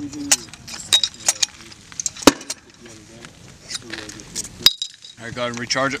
All right, go ahead and recharge it.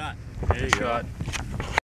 shot. There you go.